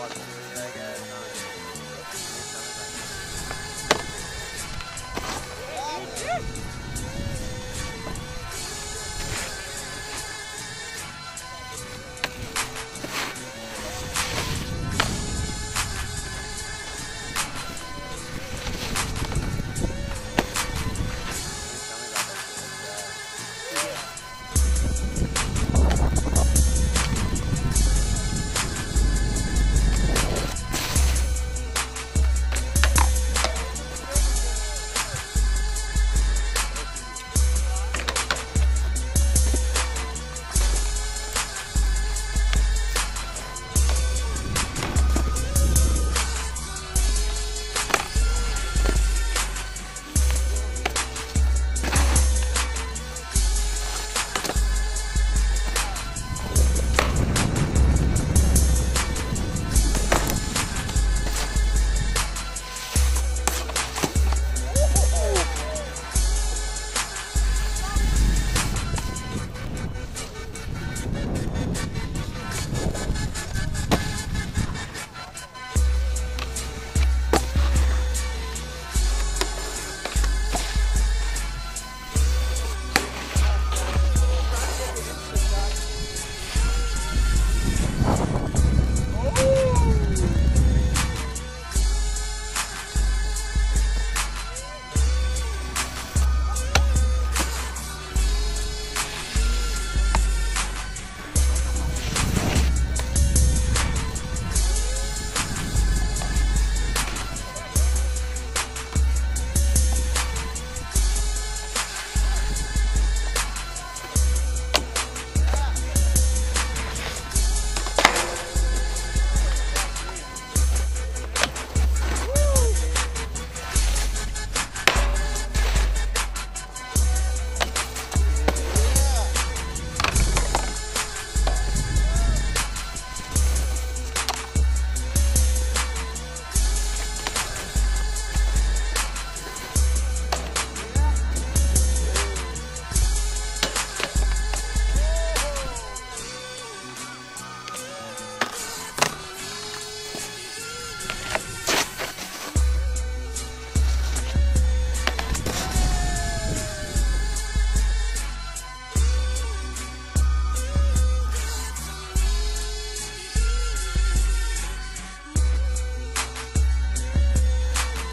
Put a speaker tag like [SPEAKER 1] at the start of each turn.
[SPEAKER 1] what to do again.